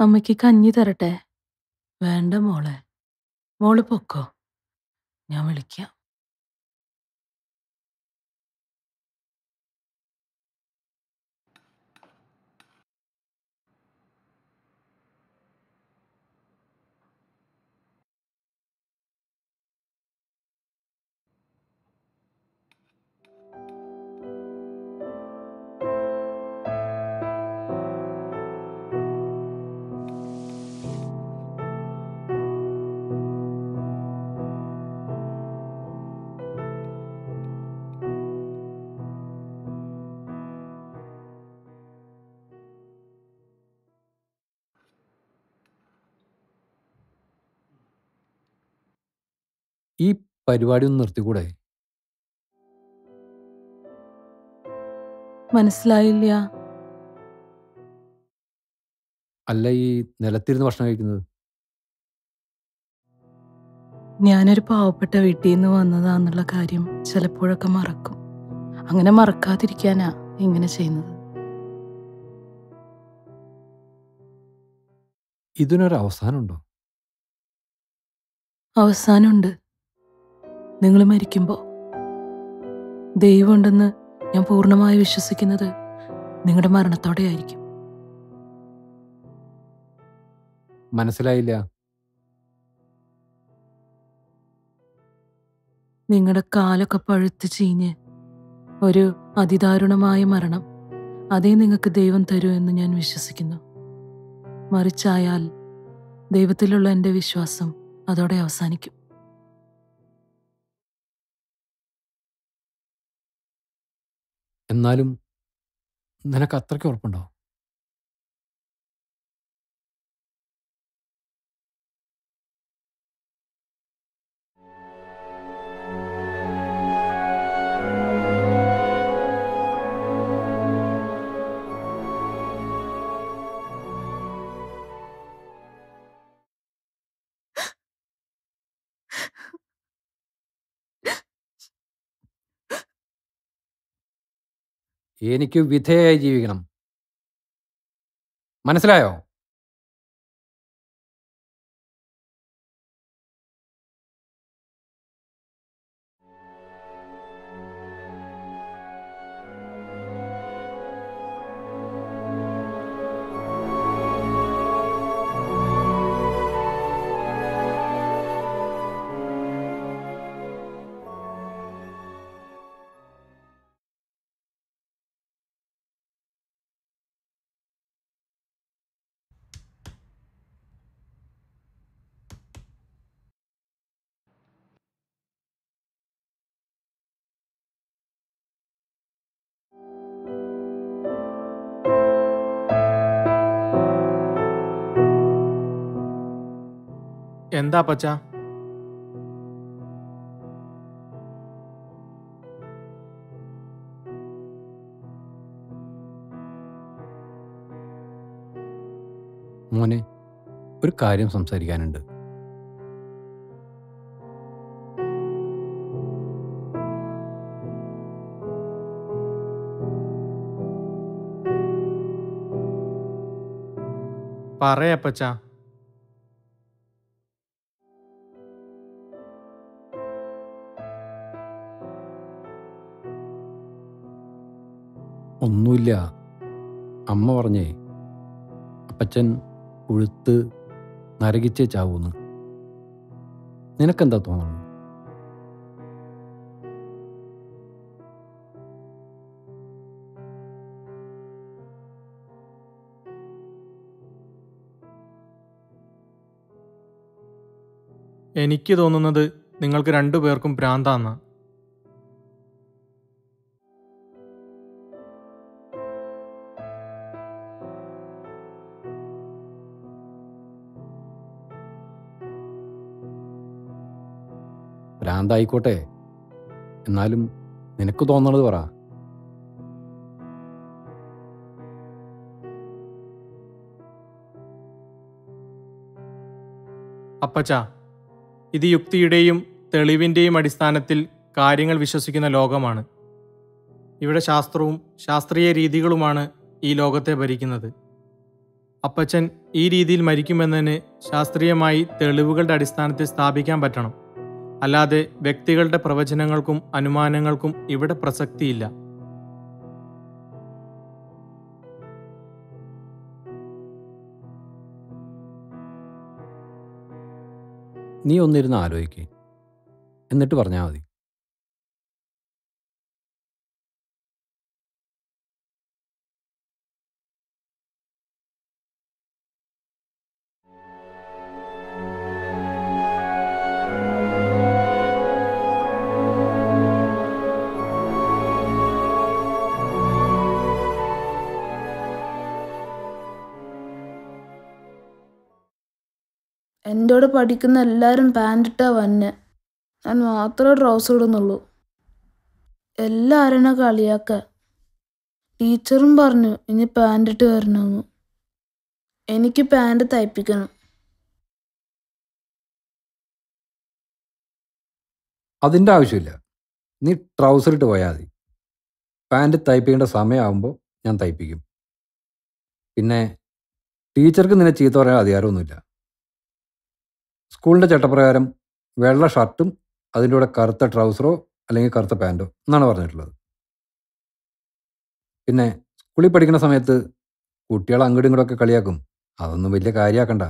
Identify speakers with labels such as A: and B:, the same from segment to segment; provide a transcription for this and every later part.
A: അമ്മയ്ക്ക് കഞ്ഞി തരട്ടെ? വേണ്ട മോളെ. മോൾ പൊക്കോ? ഞാൻ വിളിക്കാം.
B: പരിപാടി ഒന്ന് നിർത്തിക്കൂടെ?
A: മനസ്സിലായില്ല.
B: അല്ല ഈ നിലത്തിരുന്ന് ഭക്ഷണം കഴിക്കുന്നത്?
A: ഞാനൊരു പാവപ്പെട്ട വീട്ടിൽ നിന്ന് വന്നതാന്നുള്ള കാര്യം ചിലപ്പോഴൊക്കെ മറക്കും. അങ്ങനെ മറക്കാതിരിക്കാനാ ഇങ്ങനെ ചെയ്യുന്നത്.
B: ഇതിനൊരു അവസാനമുണ്ടോ?
A: അവസാനമുണ്ട്. നിങ്ങൾ മരിക്കുമ്പോൾ ദൈവമുണ്ടെന്ന് ഞാൻ പൂർണമായി വിശ്വസിക്കുന്നത് നിങ്ങളുടെ മരണത്തോടെയായിരിക്കും
B: മനസ്സിലായില്ല.
A: നിങ്ങളുടെ കാലൊക്കെ പഴുത്ത് ചീഞ്ഞ് ഒരു അതിദാരുണമായ മരണം അതേ നിങ്ങൾക്ക് ദൈവം തരൂ എന്ന് ഞാൻ വിശ്വസിക്കുന്നു. മറിച്ചായാൽ ദൈവത്തിലുള്ള എന്റെ വിശ്വാസം അതോടെ അവസാനിക്കും.
B: എന്നാലും നിനക്ക് അത്രയ്ക്ക് ഉറപ്പുണ്ടോ? എനിക്ക് വിധേയായി ജീവിക്കണം. മനസ്സിലായോ?
C: എന്താ പച്ച?
B: മോനെ ഒരു കാര്യം സംസാരിക്കാനുണ്ട്.
C: പറയപ്പച്ച
B: ഒന്നുമില്ല. അമ്മ പറഞ്ഞേ അപ്പച്ചൻ കൊഴുത്ത് നരകിച്ചേ ചാവൂന്ന്. നിനക്കെന്താ തോന്നുന്നത്?
C: എനിക്ക് തോന്നുന്നത് നിങ്ങൾക്ക് രണ്ടു പേർക്കും ഭ്രാന്താന്ന.
B: ഭ്രാന്തായിക്കോട്ടെ. എന്നാലും നിനക്ക് തോന്നണത് പറ.
C: അപ്പച്ച ഇത് യുക്തിയുടെയും തെളിവിന്റെയും അടിസ്ഥാനത്തിൽ കാര്യങ്ങൾ വിശ്വസിക്കുന്ന ലോകമാണ്. ഇവിടെ ശാസ്ത്രവും ശാസ്ത്രീയ രീതികളുമാണ് ഈ ലോകത്തെ ഭരിക്കുന്നത്. അപ്പച്ചൻ ഈ രീതിയിൽ മരിക്കുമെന്നതിന് ശാസ്ത്രീയമായി തെളിവുകളുടെ അടിസ്ഥാനത്തിൽ സ്ഥാപിക്കാൻ പറ്റണം. അല്ലാതെ വ്യക്തികളുടെ പ്രവചനങ്ങൾക്കും അനുമാനങ്ങൾക്കും ഇവിടെ പ്രസക്തിയില്ല.
B: നീ ഒന്നിരുന്ന് ആലോചിക്കേ. എന്നിട്ട് പറഞ്ഞാൽ മതി.
D: എന്റെ കൂടെ പഠിക്കുന്ന എല്ലാവരും പാന്റിട്ടാണ് വന്നെ. ഞാൻ മാത്രമേ ട്രൗസർ ഇടുന്നുള്ളൂ. എല്ലാവരും കളിയാക്ക? ടീച്ചറും പറഞ്ഞു ഇനി പാന്റിട്ട് വരണമെന്ന് എനിക്ക് പാന്റ് തയ്പ്പിക്കണം.
B: അതിന്റെ ആവശ്യമില്ല. നീ ട്രൗസർ ഇട്ട് പോയാൽ മതി. പാന്റ് തയ്പ്പിക്കേണ്ട സമയമാകുമ്പോൾ ഞാൻ തയ്പ്പിക്കും. പിന്നെ ടീച്ചർക്ക് നിന്നെ ചീത്ത പറയാൻ അധികാരമൊന്നുമില്ല. സ്കൂളിന്റെ ചട്ടപ്രകാരം വെള്ള ഷർട്ടും അതിന്റെ കൂടെ കറുത്ത ട്രൗസറോ അല്ലെങ്കിൽ കറുത്ത പാന്റോ എന്നാണ് പറഞ്ഞിട്ടുള്ളത്. പിന്നെ സ്കൂളിൽ പഠിക്കുന്ന സമയത്ത് കുട്ടികൾ അങ്ങോട്ടും ഇങ്ങോട്ടൊക്കെ കളിയാക്കും. അതൊന്നും വലിയ കാര്യമാക്കണ്ട.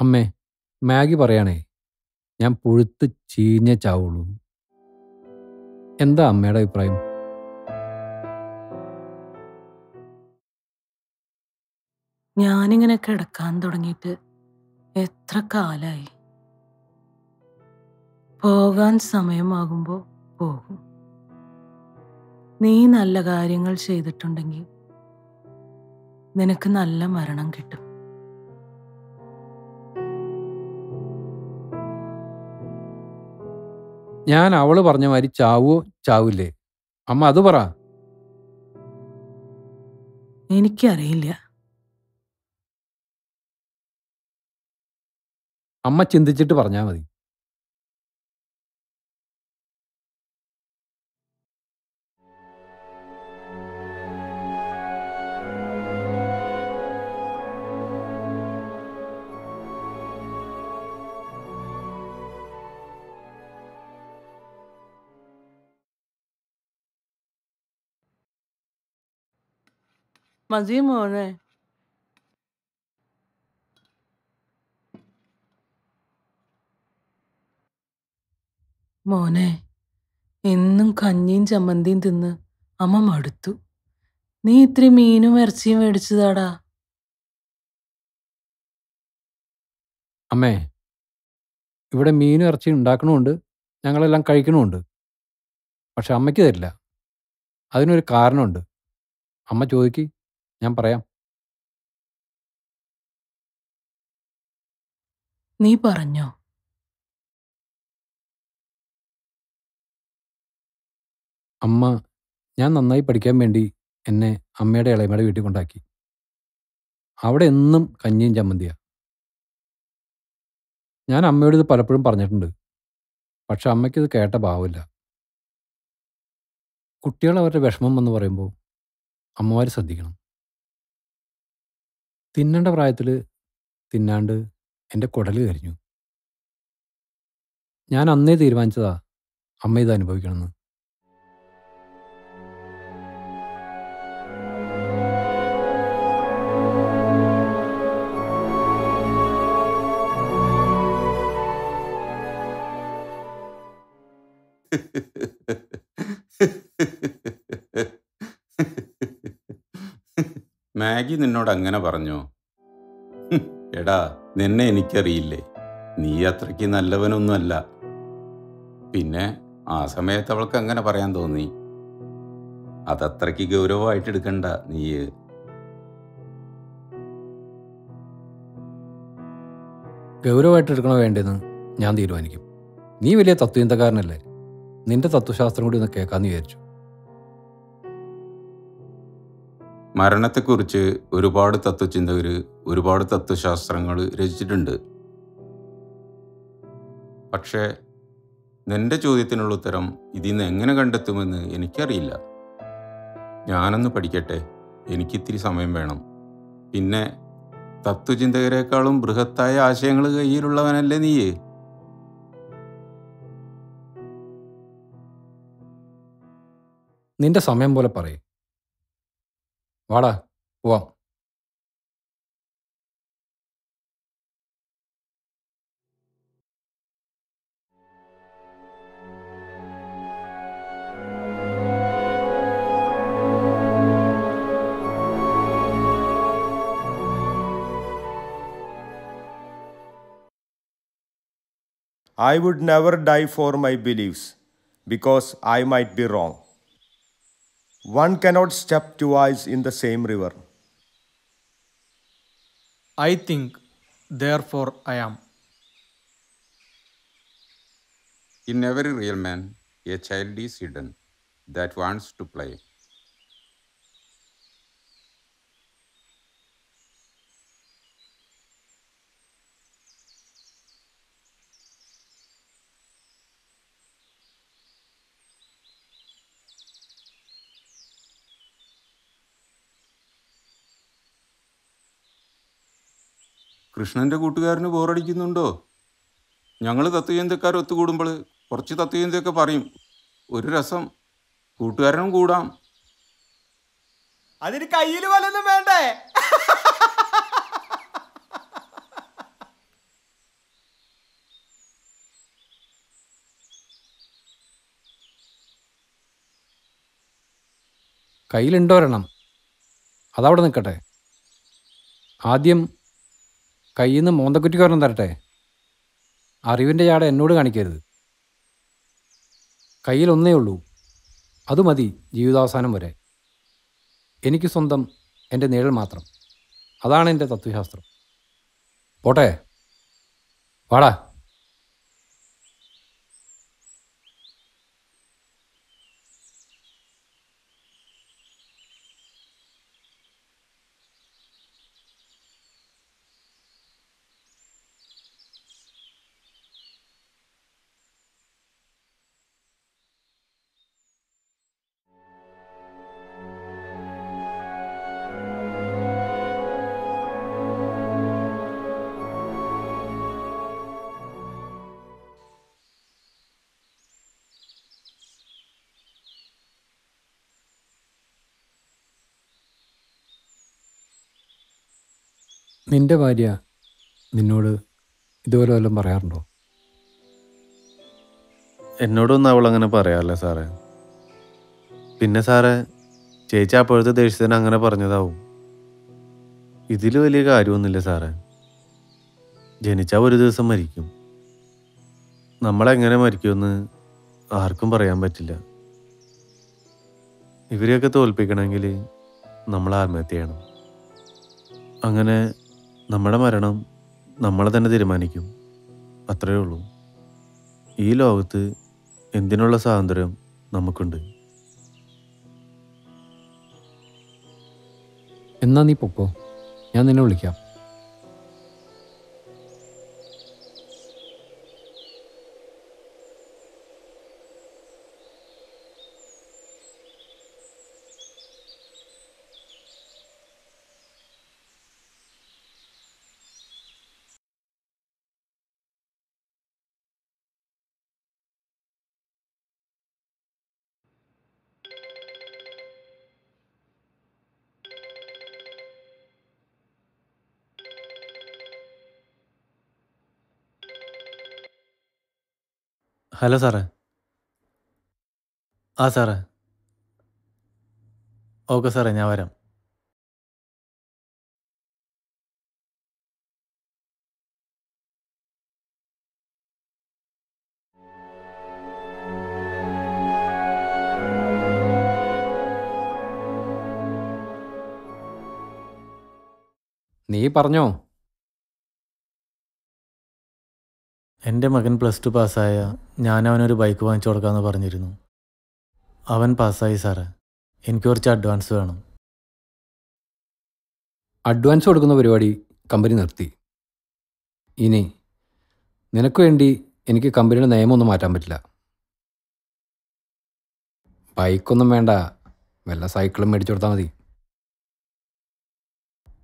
B: അമ്മേ മാഗി പറയാണേ ഞാൻ പുഴുത്ത് ചീഞ്ഞ ചാവുള്ളൂ. എന്താ അമ്മയുടെ അഭിപ്രായം?
A: ഞാനിങ്ങനെ കിടക്കാൻ തുടങ്ങിയിട്ട് എത്ര കാലായി? പോകാൻ സമയമാകുമ്പോൾ പോകും. നീ നല്ല കാര്യങ്ങൾ ചെയ്തിട്ടുണ്ടെങ്കിൽ നിനക്ക് നല്ല മരണം കിട്ടും.
B: ഞാൻ അവൾ പറഞ്ഞ മാതിരി ചാവോ? ചാവില്ലേ? അമ്മ അത് പറ.
A: എനിക്കറിയില്ല.
B: അമ്മ ചിന്തിച്ചിട്ട് പറഞ്ഞാൽ മതി.
A: മതി മോനെ മോനെ എന്നും കഞ്ഞിയും ചമ്മന്തിയും തിന്ന് അമ്മ മടുത്തു. നീ ഇത്തിരി മീനും ഇറച്ചിയും മേടിച്ചതാടാ.
B: അമ്മേ ഇവിടെ മീനും ഇറച്ചി ഉണ്ടാക്കണമുണ്ട് ഞങ്ങളെല്ലാം കഴിക്കണമുണ്ട് പക്ഷെ അമ്മയ്ക്ക് തരില്ല. അതിനൊരു കാരണമുണ്ട്. അമ്മ ചോദിക്ക്. ഞാൻ പറയാം.
A: നീ പറഞ്ഞോ.
B: അമ്മ ഞാൻ നന്നായി പഠിക്കാൻ വേണ്ടി എന്നെ അമ്മയുടെ ഇളയമ്മയുടെ വീട്ടിൽ കൊണ്ടാക്കി അവിടെ എന്നും കഞ്ഞിയും ചമ്മന്തിയാ. ഞാൻ അമ്മയോട് ഇത് പലപ്പോഴും പറഞ്ഞിട്ടുണ്ട്. പക്ഷെ അമ്മയ്ക്കിത് കേട്ട ഭാവമില്ല. കുട്ടികൾ അവരുടെ വിഷമം എന്ന് പറയുമ്പോൾ അമ്മമാർ ശ്രദ്ധിക്കണം. തിന്നേണ്ട പ്രായത്തിൽ തിന്നാണ്ട് എന്റെ കുടൽ കരിഞ്ഞു. ഞാൻ അന്നേ തീരുമാനിച്ചതാ അമ്മ ഇത് അനുഭവിക്കണമെന്ന്
E: മാഗി നിന്നോട് അങ്ങനെ പറഞ്ഞോ എടാ നിന്നെ എനിക്കറിയില്ലേ. നീ അത്രയ്ക്ക് നല്ലവനൊന്നുമല്ല. പിന്നെ ആ സമയത്ത് അവൾക്ക് അങ്ങനെ പറയാൻ തോന്നി. അതത്രയ്ക്ക് ഗൗരവമായിട്ട് എടുക്കണ്ട നീ.
B: ഗൗരവമായിട്ട് എടുക്കണോ വേണ്ടെന്ന് ഞാൻ തീരുമാനിക്കും. നീ വലിയ തത്വചിന്തക്കാരനല്ലേ. നിന്റെ തത്വശാസ്ത്രം കൂടി ഒന്ന് കേൾക്കാമെന്ന് വിചാരിച്ചു.
E: മരണത്തെക്കുറിച്ച് ഒരുപാട് തത്വചിന്തകർ ഒരുപാട് തത്വശാസ്ത്രങ്ങൾ രചിച്ചിട്ടുണ്ട്. പക്ഷേ നിന്റെ ചോദ്യത്തിനുള്ള ഉത്തരം ഇതിൽ നിന്ന് എങ്ങനെ കണ്ടെത്തുമെന്ന് എനിക്കറിയില്ല. ഞാനൊന്ന് പഠിക്കട്ടെ. എനിക്കിത്തിരി സമയം വേണം. പിന്നെ തത്വചിന്തകരെക്കാളും ബൃഹത്തായ ആശയങ്ങൾ കയ്യിലുള്ളവനല്ലേ നീയേ?
B: നിന്റെ സമയം പോലെ പറയും. வாடா வா
F: I would never die for my beliefs because I might be wrong. One cannot step twice in the same river.
C: I think, therefore I am.
E: In every real man, a child is hidden that wants to play. കൃഷ്ണന്റെ കൂട്ടുകാരന് ബോറടിക്കുന്നുണ്ടോ? ഞങ്ങൾ തത്വചിന്തക്കാർ ഒത്തുകൂടുമ്പോൾ കുറച്ച് തത്വചിന്തയൊക്കെ പറയും. ഒരു രസം. കൂട്ടുകാരനും കൂടാം.
F: അതിന് കയ്യിൽ വലൊന്നും വേണ്ടേ?
B: കയ്യിലുണ്ടോ ഒരെണ്ണം? അതവിടെ നിൽക്കട്ടെ. ആദ്യം കയ്യിൽ നിന്ന് മോന്തക്കുറ്റിക്ക് ഒരെണ്ണം തരട്ടെ? അറിവിന്റെ ചാട എന്നോട് കാണിക്കരുത്. കയ്യിൽ ഒന്നേ ഉള്ളൂ. അത് മതി ജീവിതാവസാനം വരെ. എനിക്ക് സ്വന്തം എന്റെ നിഴൽ മാത്രം. അതാണ് എന്റെ തത്വശാസ്ത്രം. പോട്ടെ? വാടാ. നിന്റെ ഭാര്യ നിന്നോട് ഇതുപോലെ വല്ലതും പറയാറുണ്ടോ?
G: എന്നോടൊന്നും അവൾ അങ്ങനെ പറയാറില്ല സാറേ. പിന്നെ സാറേ ചേച്ചി അപ്പോഴത്തെ ദേഷ്യത്തിന് അങ്ങനെ പറഞ്ഞതാവും. ഇതിൽ വലിയ കാര്യമൊന്നുമില്ല സാറേ. ജനിച്ചാൽ ഒരു ദിവസം മരിക്കും. നമ്മളെങ്ങനെ മരിക്കുമെന്ന് ആർക്കും പറയാൻ പറ്റില്ല. ഇവരെയൊക്കെ തോൽപ്പിക്കണമെങ്കിൽ നമ്മൾ ആത്മഹത്യ ചെയ്യണം. അങ്ങനെ നമ്മുടെ മരണം നമ്മളെ തന്നെ തീരുമാനിക്കും. അത്രയേ ഉള്ളൂ. ഈ ലോകത്ത് എന്തിനുള്ള സ്വാതന്ത്ര്യം നമുക്കുണ്ട്?
B: എന്നാ നീ പൊക്കോ. ഞാൻ നിന്നെ വിളിക്കാം.
G: ഹലോ സാറേ. ആ സാറേ. ഓക്കെ സാറേ ഞാൻ വരാം.
B: നീ പറഞ്ഞോ?
G: എന്റെ മകൻ പ്ലസ് ടു പാസ്സായ ഞാൻ അവനൊരു ബൈക്ക് വാങ്ങിച്ചു കൊടുക്കാമെന്ന് പറഞ്ഞിരുന്നു. അവൻ പാസ്സായി സാറേ എനിക്ക് കുറച്ച് അഡ്വാൻസ് വേണം.
B: അഡ്വാൻസ് കൊടുക്കുന്ന പരിപാടി കമ്പനി നിർത്തി. ഇനി നിനക്ക് വേണ്ടി എനിക്ക് കമ്പനിയുടെ നിയമമൊന്നും മാറ്റാൻ പറ്റില്ല. ബൈക്കൊന്നും വേണ്ട. വല്ല സൈക്കിളും മേടിച്ചു കൊടുത്താൽ മതി.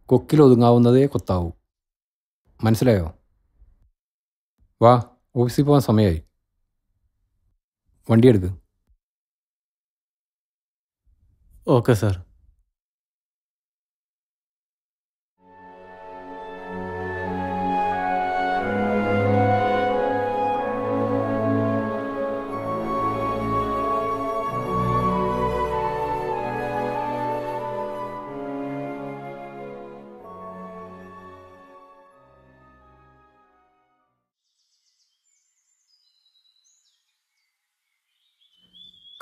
B: കൊക്കിൽ ഒതുങ്ങാവുന്നതേ കൊത്താവൂ. മനസ്സിലായോ? വാ ഓഫീസിൽ പോകാൻ സമയമായി വണ്ടി എടുക്ക്
G: ഓക്കെ സാർ.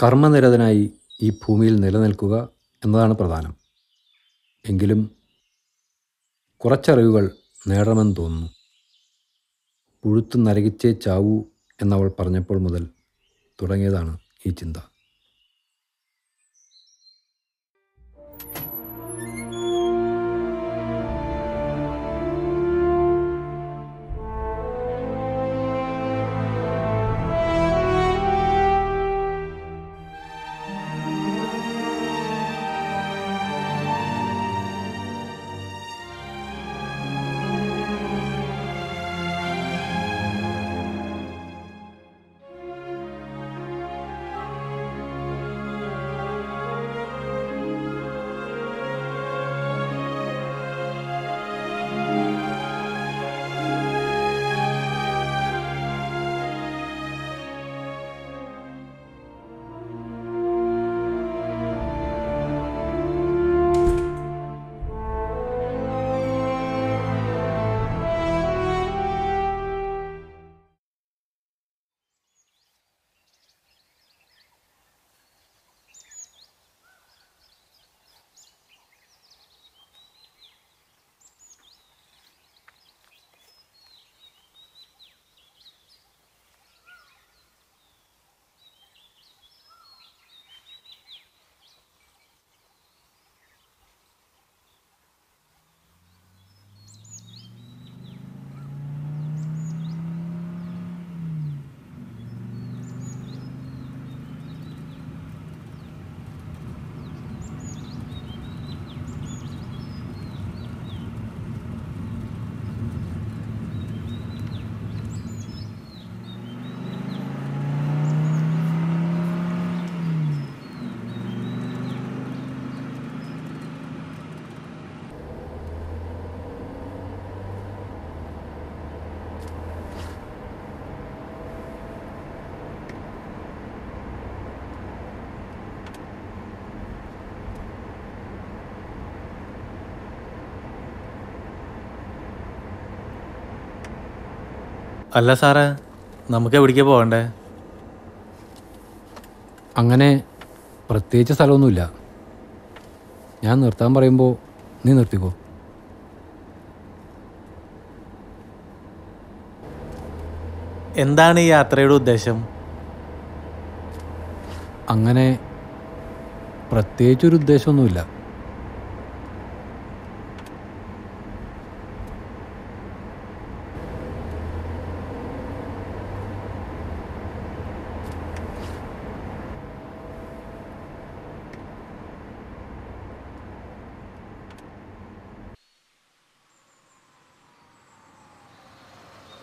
B: കർമ്മനിരതനായി ഈ ഭൂമിയിൽ നിലനിൽക്കുക എന്നതാണ് പ്രധാനം. എങ്കിലും കുറച്ചറിവുകൾ നേടണമെന്ന് തോന്നുന്നു. പുഴുത്തു നരകിച്ചേ ചാവൂ എന്നവൾ പറഞ്ഞപ്പോൾ മുതൽ തുടങ്ങിയതാണ് ഈ ചിന്ത.
G: അല്ല സാറേ നമുക്ക് എവിടേക്കാ പോകണ്ടേ?
B: അങ്ങനെ പ്രത്യേകിച്ച് സ്ഥലമൊന്നുമില്ല. ഞാൻ നിർത്താൻ പറയുമ്പോൾ നീ നിർത്തിക്കോ.
G: എന്താണ് ഈ യാത്രയുടെ ഉദ്ദേശം?
B: അങ്ങനെ പ്രത്യേകിച്ചൊരു ഉദ്ദേശമൊന്നുമില്ല.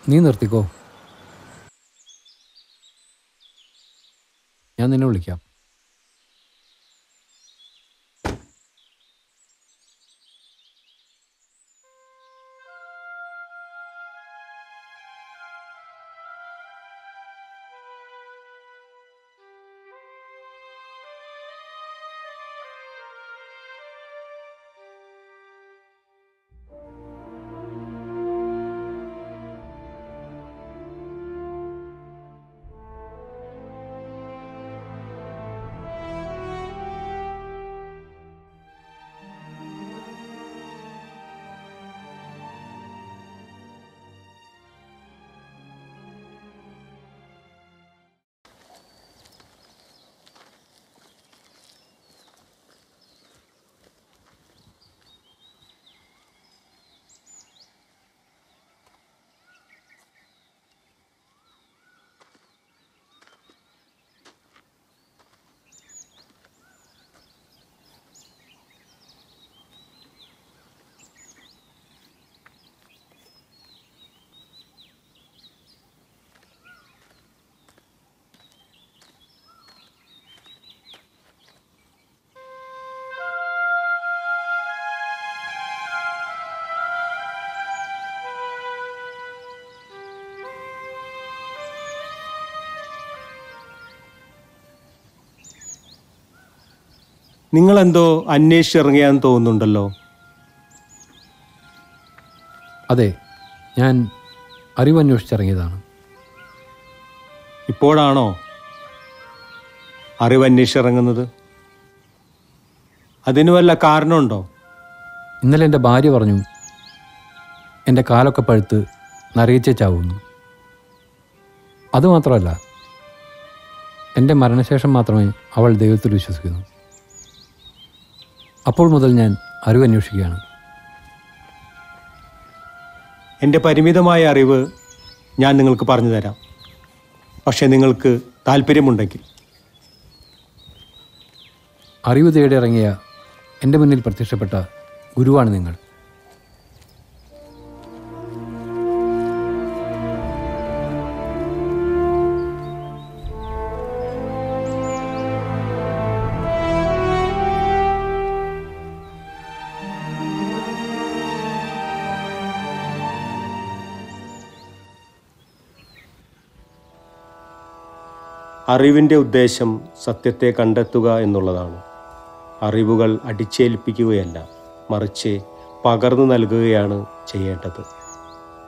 B: നീ നിർത്തിക്കോ. ഞാൻ നിന്നെ വിളിക്കാം.
F: നിങ്ങളെന്തോ അന്വേഷിച്ചിറങ്ങിയാന്ന് തോന്നുന്നുണ്ടല്ലോ.
B: അതെ ഞാൻ അറിവന്വേഷിച്ചിറങ്ങിയതാണ്.
F: ഇപ്പോഴാണോ അറിവ് അന്വേഷിച്ചിറങ്ങുന്നത് അതിന് വല്ല കാരണമുണ്ടോ?
B: ഇന്നലെ എന്റെ ഭാര്യ പറഞ്ഞു എന്റെ കാലൊക്കെ പഴുത്ത് നരയിച്ചേ ചാവുന്നു. അതുമാത്രമല്ല എന്റെ മരണശേഷം മാത്രമേ അവൾ ദൈവത്തിൽ വിശ്വസിക്കുന്നു. അപ്പോൾ മുതൽ ഞാൻ അറിവന്വേഷിക്കുകയാണ്
F: എന്റെ പരിമിതമായ അറിവ് ഞാൻ നിങ്ങൾക്ക് പറഞ്ഞു തരാം. പക്ഷേ നിങ്ങൾക്ക് താല്പര്യമുണ്ടെങ്കിൽ.
B: അറിവ് തേടി ഇറങ്ങിയ എന്റെ മുന്നിൽ പ്രത്യക്ഷപ്പെട്ട ഗുരുവാണ് നിങ്ങൾ.
F: അറിവിന്റെ ഉദ്ദേശം സത്യത്തെ കണ്ടെത്തുക എന്നുള്ളതാണ്. അറിവുകൾ അടിച്ചേൽപ്പിക്കുകയല്ല മറിച്ച് പകർന്നു നൽകുകയാണ് ചെയ്യേണ്ടത്.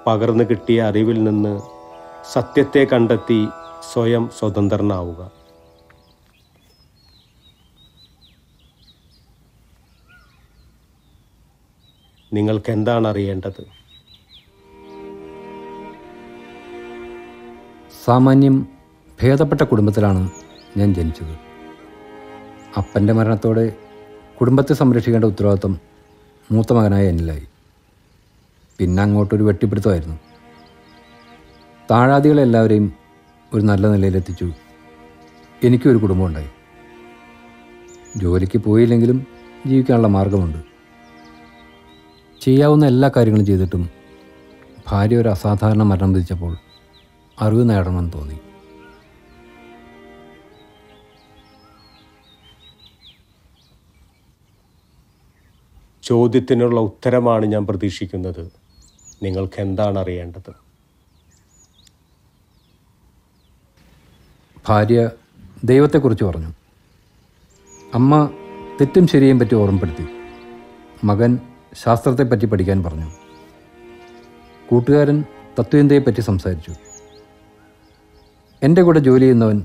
F: പകർന്നു കിട്ടിയ അറിവിൽ നിന്ന് സത്യത്തെ കണ്ടെത്തി സ്വയം സ്വതന്ത്രനാവുക. നിങ്ങൾക്ക് എന്താണ് അറിയേണ്ടത്
B: സാമാന്യം ഭേദപ്പെട്ട കുടുംബത്തിലാണ് ഞാൻ ജനിച്ചത്. അപ്പന്റെ മരണത്തോടെ കുടുംബത്തെ സംരക്ഷിക്കേണ്ട ഉത്തരവാദിത്വം മൂത്ത മകനായ എന്നിലായി. പിന്നെ അങ്ങോട്ടൊരു വെട്ടിപ്പിടുത്തമായിരുന്നു. താഴാദികളെല്ലാവരെയും ഒരു നല്ല നിലയിലെത്തിച്ചു. എനിക്കും ഒരു കുടുംബമുണ്ടായി ജോലിക്ക് പോയില്ലെങ്കിലും ജീവിക്കാനുള്ള മാർഗമുണ്ട്. ചെയ്യാവുന്ന എല്ലാ കാര്യങ്ങളും ചെയ്തിട്ടും ഭാര്യ ഒരു അസാധാരണ മരണം വിധിച്ചപ്പോൾ അറിവ് നേടണമെന്ന് തോന്നി.
F: ചോദ്യത്തിനുള്ള ഉത്തരമാണ് ഞാൻ പ്രതീക്ഷിക്കുന്നത്. നിങ്ങൾക്ക് എന്താണ് അറിയേണ്ടത്
B: ഭാര്യ ദൈവത്തെക്കുറിച്ച് പറഞ്ഞു. അമ്മ തെറ്റും ശരിയും പറ്റി ഓർമ്മപ്പെടുത്തി. മകൻ ശാസ്ത്രത്തെപ്പറ്റി പഠിക്കാൻ പറഞ്ഞു. കൂട്ടുകാരൻ തത്വചിന്തയെപ്പറ്റി സംസാരിച്ചു. എന്റെ കൂടെ ജോലി ചെയ്യുന്നവൻ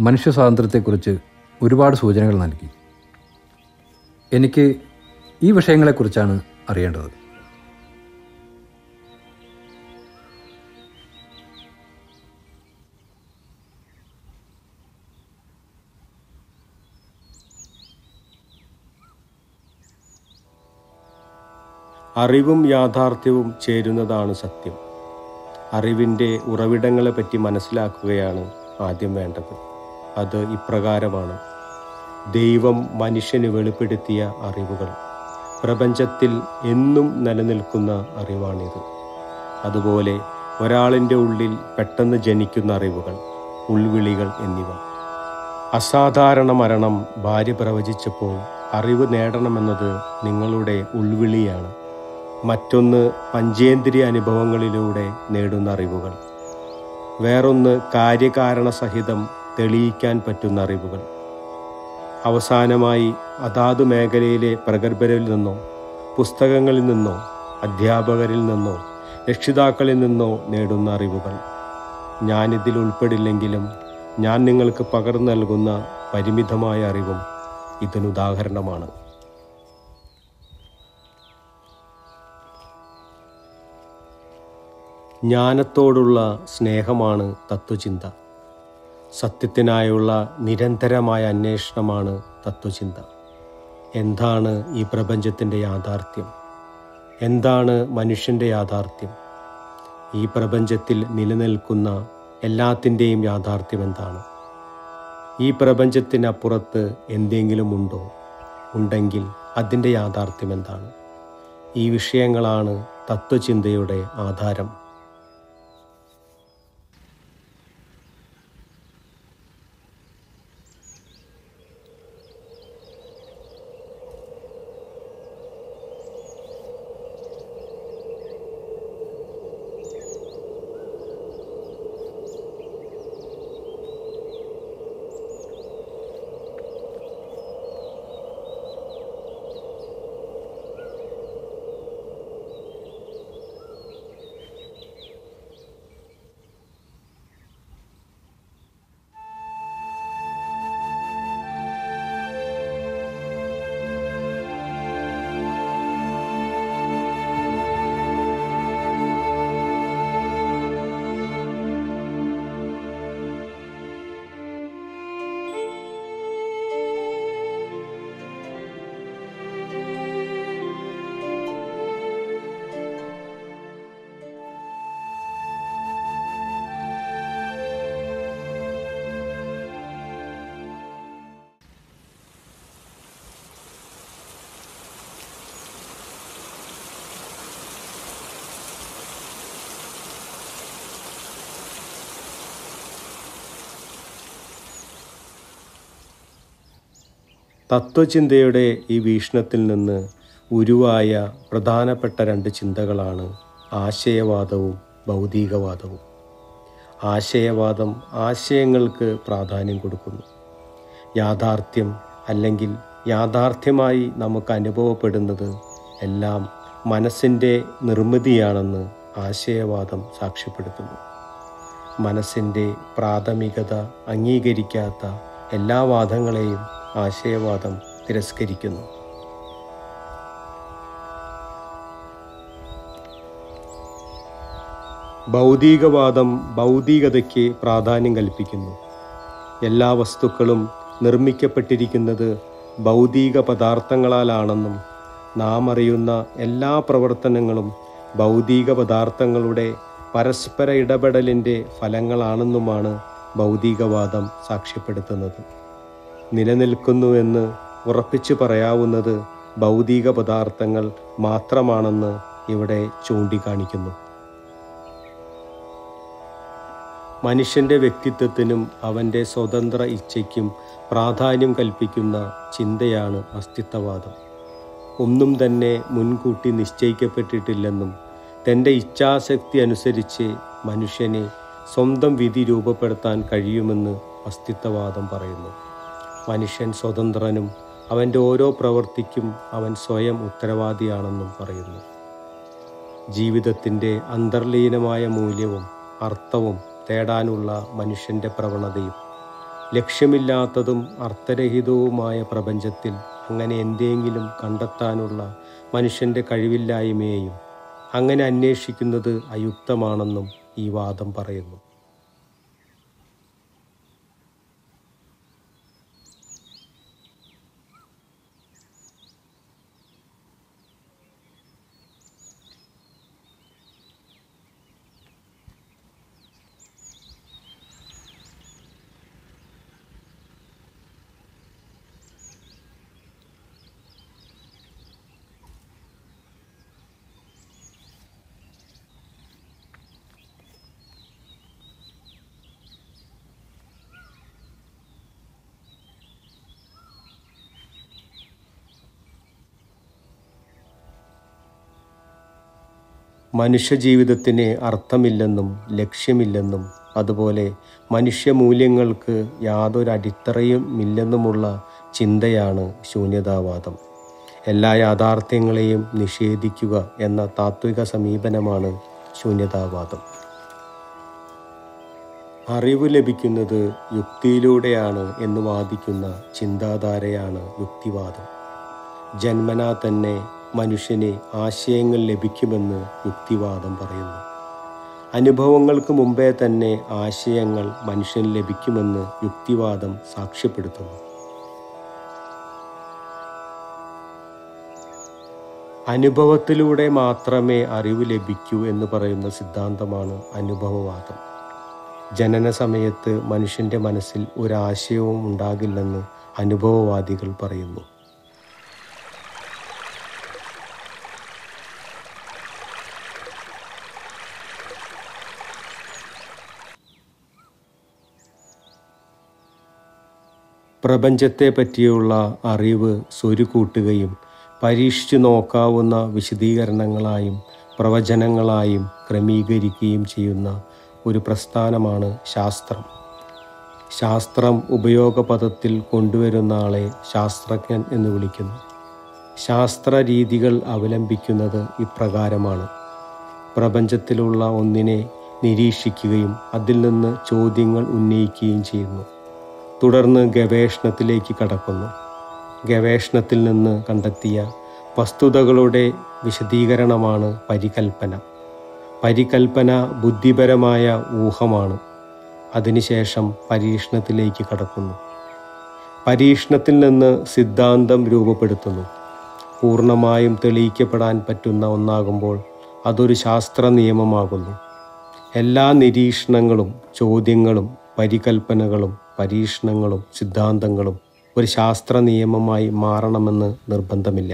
B: മനുഷ്യ സ്വാതന്ത്ര്യത്തെക്കുറിച്ച് ഒരുപാട് സൂചനകൾ നൽകി. എനിക്ക് ഈ വിഷയങ്ങളെക്കുറിച്ചാണ് അറിയേണ്ടത്.
F: അറിവും യാഥാർത്ഥ്യവും ചേരുന്നതാണ് സത്യം. അറിവിന്റെ ഉറവിടങ്ങളെപ്പറ്റി മനസ്സിലാക്കുകയാണ് ആദ്യം വേണ്ടത്. അത് ഇപ്രകാരമാണ്. ദൈവം മനുഷ്യന് വെളിപ്പെടുത്തിയ അറിവുകൾ. പ്രപഞ്ചത്തിൽ എന്നും നിലനിൽക്കുന്ന അറിവാണിത്. അതുപോലെ ഒരാളിന്റെ ഉള്ളിൽ പെട്ടെന്ന് ജനിക്കുന്ന അറിവുകൾ ഉൾവിളികൾ എന്നിവ. അസാധാരണ മരണം ഭാര്യ പ്രവചിച്ചപ്പോൾ അറിവ് നേടണമെന്നത് നിങ്ങളുടെ ഉൾവിളിയാണ്. മറ്റൊന്ന് പഞ്ചേന്ദ്രിയ അനുഭവങ്ങളിലൂടെ നേടുന്ന അറിവുകൾ. വേറൊന്ന് കാര്യകാരണ സഹിതം തെളിയിക്കാൻ പറ്റുന്ന അറിവുകൾ. അവസാനമായി അതാത് മേഖലയിലെ പ്രഗത്ഭരിൽ നിന്നോ പുസ്തകങ്ങളിൽ നിന്നോ അധ്യാപകരിൽ നിന്നോ രക്ഷിതാക്കളിൽ നിന്നോ നേടുന്ന അറിവുകൾ. ഞാനിതിൽ ഉൾപ്പെടില്ലെങ്കിലും ഞാൻ നിങ്ങൾക്ക് പകർന്നു നൽകുന്ന പരിമിതമായ അറിവും ഇതിനുദാഹരണമാണ് ജ്ഞാനത്തോടുള്ള സ്നേഹമാണ് തത്വചിന്ത. സത്യത്തിനായുള്ള നിരന്തരമായ അന്വേഷണമാണ് തത്വചിന്ത. എന്താണ് ഈ പ്രപഞ്ചത്തിന്റെ യാഥാർത്ഥ്യം? എന്താണ് മനുഷ്യന്റെ യാഥാർത്ഥ്യം? ഈ പ്രപഞ്ചത്തിൽ നിലനിൽക്കുന്ന എല്ലാത്തിന്റെയും യാഥാർത്ഥ്യം എന്താണ്? ഈ പ്രപഞ്ചത്തിനപ്പുറത്ത് എന്തെങ്കിലും ഉണ്ടോ? ഉണ്ടെങ്കിൽ അതിന്റെ യാഥാർത്ഥ്യം എന്താണ്? ഈ വിഷയങ്ങളാണ് തത്വചിന്തയുടെ ആധാരം. തത്വചിന്തയുടെ ഈ വീക്ഷണത്തിൽ നിന്ന് ഉരുവായ പ്രധാനപ്പെട്ട രണ്ട് ചിന്തകളാണ് ആശയവാദവും ഭൗതികവാദവും. ആശയവാദം ആശയങ്ങൾക്ക് പ്രാധാന്യം കൊടുക്കുന്നു. യാഥാർത്ഥ്യം അല്ലെങ്കിൽ യാഥാർത്ഥ്യമായി നമുക്ക് അനുഭവപ്പെടുന്നത് എല്ലാം മനസ്സിന്റെ നിർമ്മിതിയാണെന്ന് ആശയവാദം സാക്ഷ്യപ്പെടുത്തുന്നു. മനസ്സിന്റെ പ്രാഥമികത അംഗീകരിക്കാത്ത എല്ലാ വാദങ്ങളെയും ആശയവാദം തിരസ്കരിക്കുന്നു. ഭൗതികവാദം ഭൗതികതയ്ക്ക് പ്രാധാന്യം കൽപ്പിക്കുന്നു. എല്ലാ വസ്തുക്കളും നിർമ്മിക്കപ്പെട്ടിരിക്കുന്നത് ഭൗതിക പദാർത്ഥങ്ങളാലാണെന്നും നാം അറിയുന്ന എല്ലാ പ്രവർത്തനങ്ങളും ഭൗതിക പദാർത്ഥങ്ങളുടെ പരസ്പര ഇടപെടലിന്റെ ഫലങ്ങളാണെന്നുമാണ് ഭൗതികവാദം സാക്ഷ്യപ്പെടുത്തുന്നത്. നിലനിൽക്കുന്നുവെന്ന് ഉറപ്പിച്ചു പറയാവുന്നത് ഭൗതിക പദാർത്ഥങ്ങൾ മാത്രമാണെന്ന് ഇവിടെ ചൂണ്ടിക്കാണിക്കുന്നു. മനുഷ്യന്റെ വ്യക്തിത്വത്തിനും അവന്റെ സ്വതന്ത്ര ഇച്ഛയ്ക്കും പ്രാധാന്യം കൽപ്പിക്കുന്ന ചിന്തയാണ് അസ്തിത്വവാദം. ഒന്നും തന്നെ മുൻകൂട്ടി നിശ്ചയിക്കപ്പെട്ടിട്ടില്ലെന്നും തന്റെ ഇച്ഛാശക്തി അനുസരിച്ച് മനുഷ്യനെ സ്വന്തം വിധി രൂപപ്പെടുത്താൻ കഴിയുമെന്ന് അസ്തിത്വവാദം പറയുന്നു. മനുഷ്യൻ സ്വതന്ത്രനും അവന്റെ ഓരോ പ്രവൃത്തിക്കും അവൻ സ്വയം ഉത്തരവാദിയാണെന്നും പറയുന്നു. ജീവിതത്തിന്റെ അന്തർലീനമായ മൂല്യവും അർത്ഥവും തേടാനുള്ള മനുഷ്യന്റെ പ്രവണതയും ലക്ഷ്യമില്ലാത്തതും അർത്ഥരഹിതവുമായ പ്രപഞ്ചത്തിൽ അങ്ങനെ എന്തെങ്കിലും കണ്ടെത്താനുള്ള മനുഷ്യന്റെ കഴിവില്ലായ്മയെയും അങ്ങനെ അന്വേഷിക്കുന്നത് അയുക്തമാണെന്നും ഈ വാദം പറയുന്നു. മനുഷ്യജീവിതത്തിന് അർത്ഥമില്ലെന്നും ലക്ഷ്യമില്ലെന്നും അതുപോലെ മനുഷ്യമൂല്യങ്ങൾക്ക് യാതൊരു അടിത്തറയും ഇല്ലെന്നുമുള്ള ചിന്തയാണ് ശൂന്യതാവാദം. എല്ലാ യാഥാർത്ഥ്യങ്ങളെയും നിഷേധിക്കുക എന്ന താത്വിക സമീപനമാണ് ശൂന്യതാവാദം. അറിവ് ലഭിക്കുന്നത് യുക്തിയിലൂടെയാണ് എന്ന് വാദിക്കുന്ന ചിന്താധാരയാണ് യുക്തിവാദം. ജന്മനാ തന്നെ മനുഷ്യന് ആശയങ്ങൾ ലഭിക്കുമെന്ന് യുക്തിവാദം പറയുന്നു. അനുഭവങ്ങൾക്ക് മുമ്പേ തന്നെ ആശയങ്ങൾ മനുഷ്യന് ലഭിക്കുമെന്ന് യുക്തിവാദം സാക്ഷ്യപ്പെടുത്തുന്നു. അനുഭവത്തിലൂടെ മാത്രമേ അറിവ് ലഭിക്കൂ എന്ന് പറയുന്ന സിദ്ധാന്തമാണ് അനുഭവവാദം. ജനന സമയത്ത് മനുഷ്യന്റെ മനസ്സിൽ ഒരാശയവും ഉണ്ടാകില്ലെന്ന് അനുഭവവാദികൾ പറയുന്നു. പ്രപഞ്ചത്തെ പറ്റിയുള്ള അറിവ് സ്വരുക്കൂട്ടുകയും പരീക്ഷിച്ചു നോക്കാവുന്ന വിശദീകരണങ്ങളായും പ്രവചനങ്ങളായും ക്രമീകരിക്കുകയും ചെയ്യുന്ന ഒരു പ്രസ്ഥാനമാണ് ശാസ്ത്രം. ശാസ്ത്രം ഉപയോഗപദത്തിൽ കൊണ്ടുവരുന്ന ആളെ ശാസ്ത്രജ്ഞൻ എന്ന് വിളിക്കുന്നു. ശാസ്ത്ര രീതികൾ അവലംബിക്കുന്നത് ഇപ്രകാരമാണ്. പ്രപഞ്ചത്തിലുള്ള ഒന്നിനെ നിരീക്ഷിക്കുകയും അതിൽ നിന്ന് ചോദ്യങ്ങൾ ഉന്നയിക്കുകയും ചെയ്യുന്നു. തുടർന്ന് ഗവേഷണത്തിലേക്ക് കടക്കുന്നു. ഗവേഷണത്തിൽ നിന്ന് കണ്ടെത്തിയ വസ്തുതകളുടെ വിശദീകരണമാണ് പരികൽപ്പന. പരികൽപ്പന ബുദ്ധിപരമായ ഊഹമാണ്. അതിനുശേഷം പരീക്ഷണത്തിലേക്ക് കടക്കുന്നു. പരീക്ഷണത്തിൽ നിന്ന് സിദ്ധാന്തം രൂപപ്പെടുത്തുന്നു. പൂർണമായും തെളിയിക്കപ്പെടാൻ പറ്റുന്ന ഒന്നാകുമ്പോൾ അതൊരു ശാസ്ത്ര നിയമമാകുന്നു. എല്ലാ നിരീക്ഷണങ്ങളും ചോദ്യങ്ങളും പരികൽപ്പനകളും പരീക്ഷണങ്ങളും സിദ്ധാന്തങ്ങളും ഒരു ശാസ്ത്ര നിയമമായി മാറണമെന്ന് നിർബന്ധമില്ല.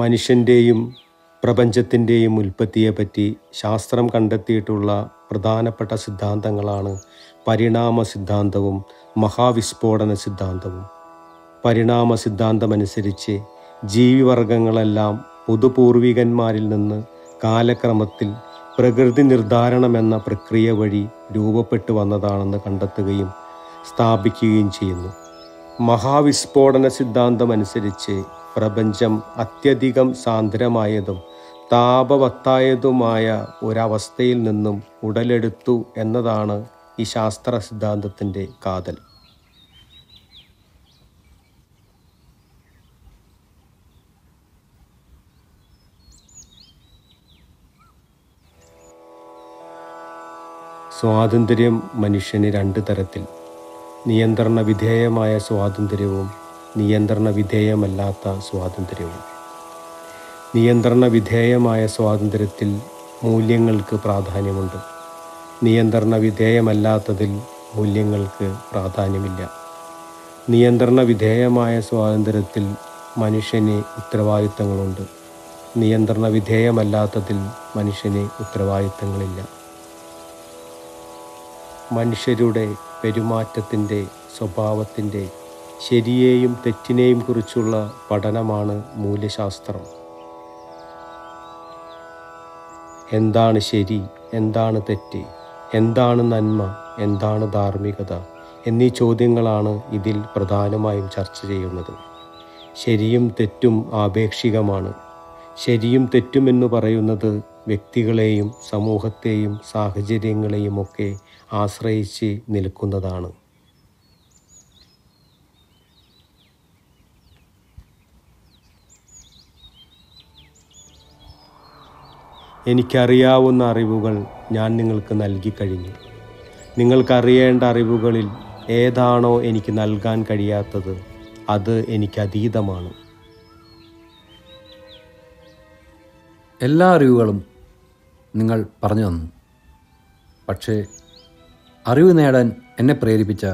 F: മനുഷ്യന്റെയും പ്രപഞ്ചത്തിന്റെയും ഉൽപ്പത്തിയെപ്പറ്റി ശാസ്ത്രം കണ്ടെത്തിയിട്ടുള്ള പ്രധാനപ്പെട്ട സിദ്ധാന്തങ്ങളാണ് പരിണാമ സിദ്ധാന്തവും മഹാവിസ്ഫോടന സിദ്ധാന്തവും. പരിണാമ സിദ്ധാന്തമനുസരിച്ച് ജീവിവർഗങ്ങളെല്ലാം പുതുപൂർവികന്മാരിൽ നിന്ന് കാലക്രമത്തിൽ പ്രകൃതി നിർദ്ധാരണമെന്ന പ്രക്രിയ വഴി രൂപപ്പെട്ടു വന്നതാണെന്ന് കണ്ടെത്തുകയും സ്ഥാപിക്കുകയും ചെയ്യുന്നു. മഹാവിസ്ഫോടന സിദ്ധാന്തമനുസരിച്ച് പ്രപഞ്ചം അത്യധികം സാന്ദ്രമായതും താപവത്തായതുമായ ഒരവസ്ഥയിൽ നിന്നും ഉടലെടുത്തു എന്നതാണ് ഈ ശാസ്ത്ര സിദ്ധാന്തത്തിന്റെ കാതൽ. സ്വാതന്ത്ര്യം മനുഷ്യന് രണ്ട് തരത്തിൽ നിയന്ത്രണ വിധേയമായ സ്വാതന്ത്ര്യവും നിയന്ത്രണ വിധേയമല്ലാത്ത സ്വാതന്ത്ര്യവും. നിയന്ത്രണ വിധേയമായ സ്വാതന്ത്ര്യത്തിൽ മൂല്യങ്ങൾക്ക് പ്രാധാന്യമുണ്ട്. നിയന്ത്രണ വിധേയമല്ലാത്തതിൽ മൂല്യങ്ങൾക്ക് പ്രാധാന്യമില്ല. നിയന്ത്രണ വിധേയമായ സ്വാതന്ത്ര്യത്തിൽ മനുഷ്യന് ഉത്തരവാദിത്തങ്ങളുണ്ട്. നിയന്ത്രണ വിധേയമല്ലാത്തതിൽ മനുഷ്യന് ഉത്തരവാദിത്തങ്ങളില്ല. മനുഷ്യരുടെ പെരുമാറ്റത്തിന്റെ സ്വഭാവത്തിന്റെ ശരിയെയും തെറ്റിനെയും കുറിച്ചുള്ള പഠനമാണ് മൂല്യശാസ്ത്രം. എന്താണ് ശരി എന്താണ് തെറ്റ് എന്താണ് നന്മ എന്താണ് ധാർമ്മികത എന്നീ ചോദ്യങ്ങളാണ് ഇതിൽ പ്രധാനമായും ചർച്ച ചെയ്യുന്നത്. ശരിയും തെറ്റും ആപേക്ഷികമാണ്. ശരിയും തെറ്റും എന്ന് പറയുന്നത് വ്യക്തികളെയും സമൂഹത്തെയും സാഹചര്യങ്ങളെയും ഒക്കെ ആശ്രയിച്ച് നിൽക്കുന്നതാണ്. എനിക്കറിയാവുന്ന അറിവുകൾ ഞാൻ നിങ്ങൾക്ക് നൽകി കഴിഞ്ഞു. നിങ്ങൾക്കറിയേണ്ട അറിവുകളിൽ ഏതാണോ എനിക്ക് നൽകാൻ കഴിയാത്തത് അത് എനിക്ക് അതീതമാണ്.
B: എല്ലാ അറിവുകളും നിങ്ങൾ പറഞ്ഞു തന്നു. പക്ഷേ അറിവ് നേടാൻ എന്നെ പ്രേരിപ്പിച്ച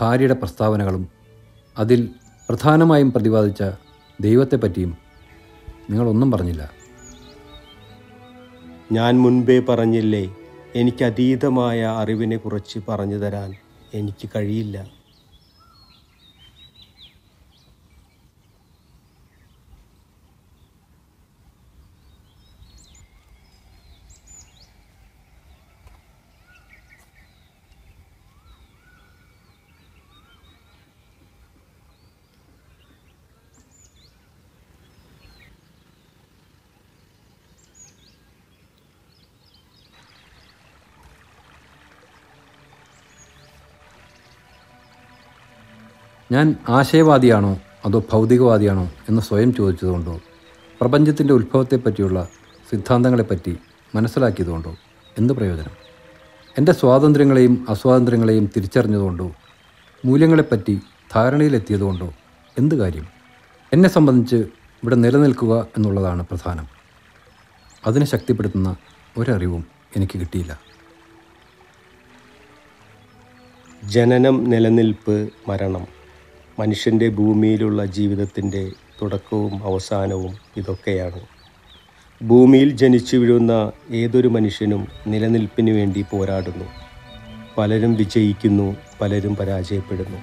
B: ഭാര്യയുടെ പ്രസ്താവനകളും അതിൽ പ്രധാനമായും പ്രതിപാദിച്ച ദൈവത്തെപ്പറ്റിയും നിങ്ങളൊന്നും പറഞ്ഞില്ല.
F: ഞാൻ മുൻപേ പറഞ്ഞില്ലേ എനിക്കതീതമായ അറിവിനെക്കുറിച്ച് അറിവിനെ കുറിച്ച് പറഞ്ഞു തരാൻ എനിക്ക് കഴിയില്ല.
B: ഞാൻ ആശയവാദിയാണോ അതോ ഭൗതികവാദിയാണോ എന്ന് സ്വയം ചോദിച്ചതുകൊണ്ടോ? പ്രപഞ്ചത്തിന്റെ ഉത്ഭവത്തെപ്പറ്റിയുള്ള സിദ്ധാന്തങ്ങളെപ്പറ്റി മനസ്സിലാക്കിയതുകൊണ്ടോ? എന്ത് പ്രയോജനം? എന്റെ സ്വാതന്ത്ര്യങ്ങളെയും അസ്വാതന്ത്ര്യങ്ങളെയും തിരിച്ചറിഞ്ഞതുകൊണ്ടോ? മൂല്യങ്ങളെപ്പറ്റി ധാരണയിലെത്തിയതുകൊണ്ടോ? എന്ത് കാര്യം? എന്നെ സംബന്ധിച്ച് ഇവിടെ നിലനിൽക്കുക എന്നുള്ളതാണ് പ്രധാനം. അതിനെ ശക്തിപ്പെടുത്തുന്ന ഒരറിവും എനിക്ക് കിട്ടിയില്ല.
F: ജനനം നിലനിൽപ്പ് മരണം. മനുഷ്യന്റെ ഭൂമിയിലുള്ള ജീവിതത്തിന്റെ തുടക്കവും അവസാനവും ഇതൊക്കെയാണ്. ഭൂമിയിൽ ജനിച്ചു വീഴുന്ന ഏതൊരു മനുഷ്യനും നിലനിൽപ്പിന് വേണ്ടി പോരാടുന്നു. പലരും വിജയിക്കുന്നു പലരും പരാജയപ്പെടുന്നു.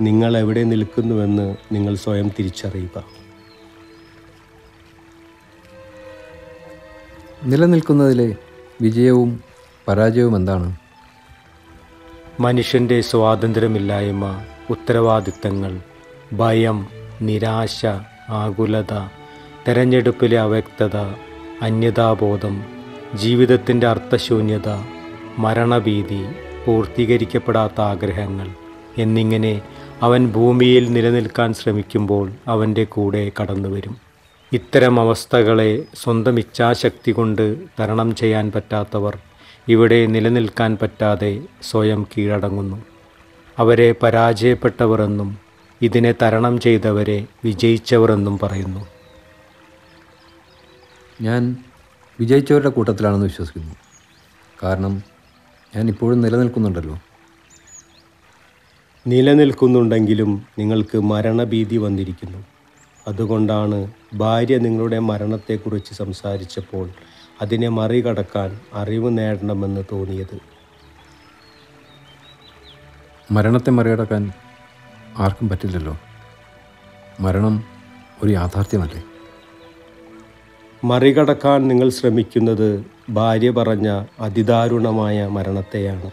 F: നിങ്ങൾ എവിടെ നിൽക്കുന്നുവെന്ന് നിങ്ങൾ സ്വയം തിരിച്ചറിയുക.
B: നിലനിൽക്കുന്നതിലെ വിജയവും പരാജയവും എന്താണ്?
F: മനുഷ്യന്റെ സ്വാതന്ത്ര്യമില്ലായ്മ ഉത്തരവാദിത്തങ്ങൾ ഭയം നിരാശ ആകുലത തെരഞ്ഞെടുപ്പിലെ അവ്യക്തത അന്യതാബോധം ജീവിതത്തിന്റെ അർത്ഥശൂന്യത മരണഭീതി പൂർത്തീകരിക്കപ്പെടാത്ത ആഗ്രഹങ്ങൾ എന്നിങ്ങനെ അവൻ ഭൂമിയിൽ നിലനിൽക്കാൻ ശ്രമിക്കുമ്പോൾ അവന്റെ കൂടെ കടന്നുവരും. ഇത്തരം അവസ്ഥകളെ സ്വന്തം ഇച്ഛാശക്തി കൊണ്ട് തരണം ചെയ്യാൻ പറ്റാത്തവർ ഇവിടെ നിലനിൽക്കാൻ പറ്റാതെ സ്വയം കീഴടങ്ങുന്നു. അവരെ പരാജയപ്പെട്ടവർ എന്നും ഇതിനെ തരണം ചെയ്തവരെ വിജയിച്ചവരെന്നും പറയുന്നു.
B: ഞാൻ വിജയിച്ചവരുടെ കൂട്ടത്തിലാണെന്ന് വിശ്വസിക്കുന്നു. കാരണം ഞാൻ ഇപ്പോഴും നിലനിൽക്കുന്നുണ്ടല്ലോ.
F: നിലനിൽക്കുന്നുണ്ടെങ്കിലും നിങ്ങൾക്ക് മരണഭീതി വന്നിരിക്കുന്നു. അതുകൊണ്ടാണ് ഭാര്യ നിങ്ങളുടെ മരണത്തെക്കുറിച്ച് സംസാരിച്ചപ്പോൾ അതിനെ മറികടക്കാൻ അറിവ് നേടണമെന്ന് തോന്നിയത്.
B: മരണത്തെ മറികടക്കാൻ ആർക്കും പറ്റില്ലല്ലോ. മരണം ഒരു യാഥാർത്ഥ്യമല്ലേ?
F: മറികടക്കാൻ നിങ്ങൾ ശ്രമിക്കുന്നത് ഭാര്യ പറഞ്ഞ അതിദാരുണമായ മരണത്തെയാണ്.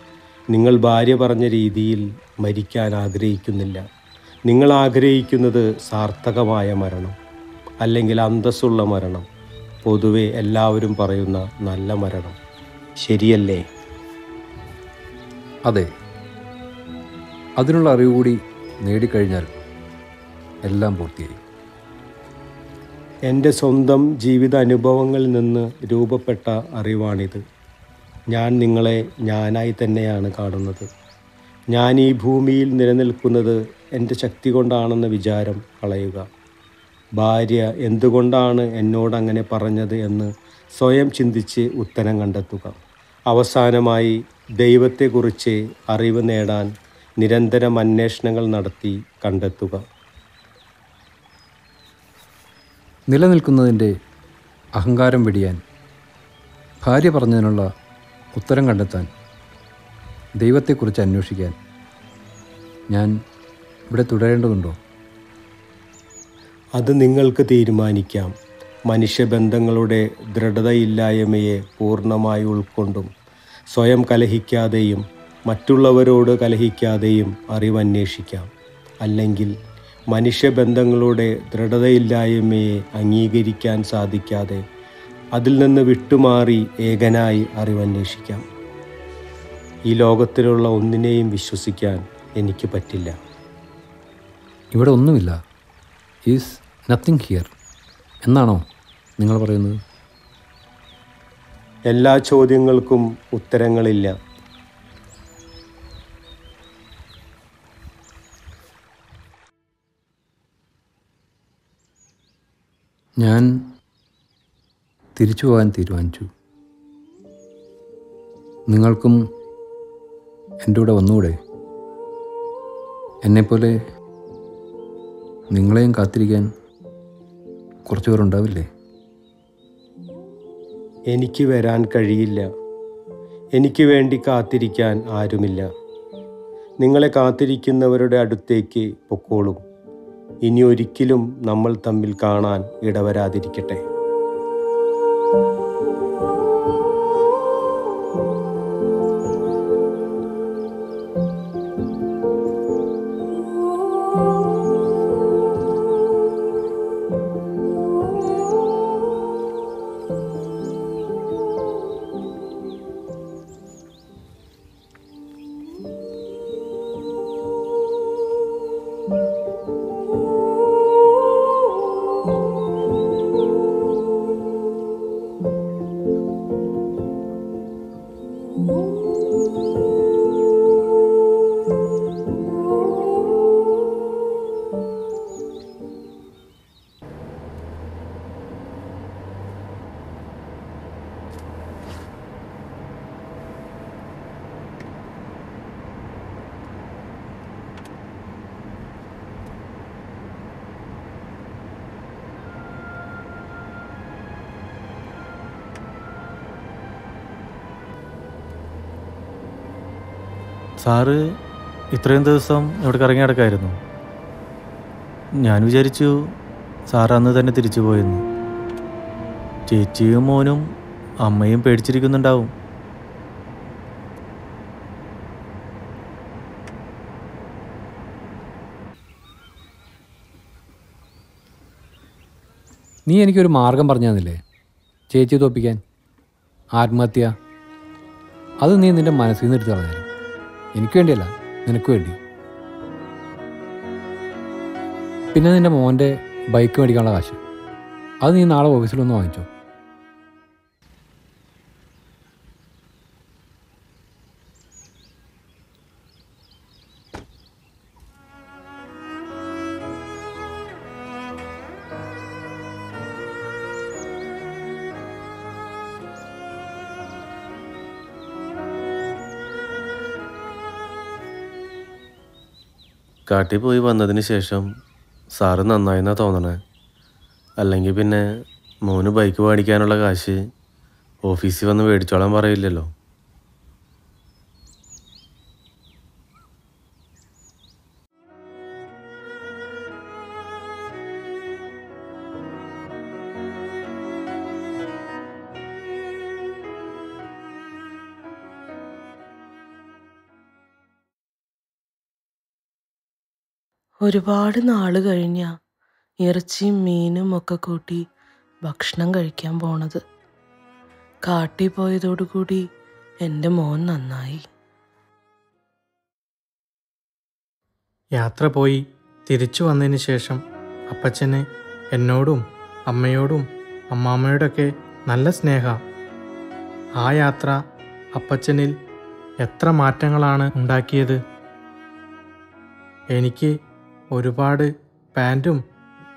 F: നിങ്ങൾ ഭാര്യ പറഞ്ഞ രീതിയിൽ മരിക്കാൻ ആഗ്രഹിക്കുന്നില്ല. നിങ്ങൾ ആഗ്രഹിക്കുന്നത് സാർത്ഥകമായ മരണം അല്ലെങ്കിൽ അന്തസ്സുള്ള മരണം. പൊതുവെ എല്ലാവരും പറയുന്ന നല്ല മരണം. ശരിയല്ലേ?
B: അതെ. അതിനുള്ള അറിവ് കൂടി നേടിക്കഴിഞ്ഞാൽ എല്ലാം പൂർത്തിയായി.
F: എന്റെ സ്വന്തം ജീവിത അനുഭവങ്ങളിൽ നിന്ന് രൂപപ്പെട്ട അറിവാണിത്. ഞാൻ നിങ്ങളെ ഞാനായി തന്നെയാണ് കാണുന്നത്. ഞാൻ ഈ ഭൂമിയിൽ നിലനിൽക്കുന്നത് എന്റെ ശക്തി കൊണ്ടാണെന്ന വിചാരം കളയുക. ഭാര്യ എന്തുകൊണ്ടാണ് എന്നോട് അങ്ങനെ പറഞ്ഞത് എന്ന് സ്വയം ചിന്തിച്ച് ഉത്തരം കണ്ടെത്തുക. അവസാനമായി ദൈവത്തെക്കുറിച്ച് അറിവ് നേടാൻ നിരന്തരം അന്വേഷണങ്ങൾ നടത്തി കണ്ടെത്തുക.
B: നിലനിൽക്കുന്നതിന്റെ അഹങ്കാരം വെടിയാൻ ഭാര്യ പറഞ്ഞതിനുള്ള ഉത്തരം കണ്ടെത്താൻ ദൈവത്തെക്കുറിച്ച് അന്വേഷിക്കാൻ ഞാൻ ഇവിടെ തുടരേണ്ടതുണ്ടോ?
F: അത് നിങ്ങൾക്ക് തീരുമാനിക്കാം. മനുഷ്യബന്ധങ്ങളുടെ ദൃഢതയില്ലായ്മയെ പൂർണമായി ഉൾക്കൊണ്ടും സ്വയം കലഹിക്കാതെയും മറ്റുള്ളവരോട് കലഹിക്കാതെയും അറിവന്വേഷിക്കാം. അല്ലെങ്കിൽ മനുഷ്യബന്ധങ്ങളുടെ ദൃഢതയില്ലായ്മയെ അംഗീകരിക്കാൻ സാധിക്കാതെ അതിൽ നിന്ന് വിട്ടുമാറി ഏകനായി അറിവന്വേഷിക്കാം. ഈ ലോകത്തിലുള്ള ഒന്നിനെയും വിശ്വസിക്കാൻ എനിക്ക് പറ്റില്ല.
B: ഇവിടെ ഒന്നുമില്ല. ഈസ് നത്തിങ് ഹിയർ എന്നാണോ നിങ്ങൾ പറയുന്നത്?
F: എല്ലാ ചോദ്യങ്ങൾക്കും ഉത്തരങ്ങളില്ല.
B: ഞാൻ തിരിച്ചു പോകാൻ തീരുമാനിച്ചു. നിങ്ങൾക്കും എന്റെ കൂടെ വന്നുകൂടെ? എന്നെപ്പോലെ നിങ്ങളെയും കാത്തിരിക്കാൻ കുറച്ച് പേരുണ്ടാവില്ലേ
F: എനിക്ക് വരാൻ കഴിയില്ല. എനിക്ക് വേണ്ടി കാത്തിരിക്കാൻ ആരുമില്ല. നിങ്ങളെ കാത്തിരിക്കുന്നവരുടെ അടുത്തേക്ക് പൊക്കോളും. ഇനി ഒരിക്കലും നമ്മൾ തമ്മിൽ കാണാൻ ഇടവരാതിരിക്കട്ടെ.
G: സാറ് ഇത്രയും ദിവസം ഇവിടെ കറങ്ങി നടക്കായിരുന്നു ഞാൻ വിചാരിച്ചു സാർ അന്ന് തന്നെ തിരിച്ചു പോയെന്ന്. ചേച്ചിയും മോനും അമ്മയും പേടിച്ചിരിക്കുന്നുണ്ടാവും.
B: നീ എനിക്കൊരു മാർഗം പറഞ്ഞു തന്നില്ലേ ചേച്ചി തോപ്പിക്കാൻ? ആത്മഹത്യ? അത് നീ നിന്റെ മനസ്സിൽ നിന്ന് എടുത്തു കളഞ്ഞാലും. എനിക്ക് വേണ്ടിയല്ല നിനക്ക് വേണ്ടി. പിന്നെ നിന്റെ മോന്റെ ബൈക്ക് മേടിക്കാനുള്ള കാശ്. അത് നീ നാളെ ഓഫീസിലൊന്ന് വാങ്ങിച്ചോ.
G: കാട്ടിൽ പോയി വന്നതിന് ശേഷം സാറ് നന്നായെന്നാണ് തോന്നണേ. അല്ലെങ്കിൽ പിന്നെ മോന് ബൈക്ക് മേടിക്കാനുള്ള കാശ് ഓഫീസിൽ വന്ന് മേടിച്ചോളാൻ പറയില്ലല്ലോ.
A: ഒരുപാട് നാൾ കഴിഞ്ഞ ഇറച്ചിയും മീനും ഒക്കെ കൂട്ടി ഭക്ഷണം കഴിക്കാൻ പോണത്. കാട്ടി പോയതോടുകൂടി എന്റെ മോൻ നന്നായി.
C: യാത്ര പോയി തിരിച്ചു വന്നതിന് ശേഷം അപ്പച്ചന് എന്നോടും അമ്മയോടും അമ്മാമ്മയോടൊക്കെ നല്ല സ്നേഹ. ആ യാത്ര അപ്പച്ചനിൽ എത്ര മാറ്റങ്ങളാണ് ഉണ്ടാക്കിയത്? എനിക്ക് ഒരുപാട് പാന്റും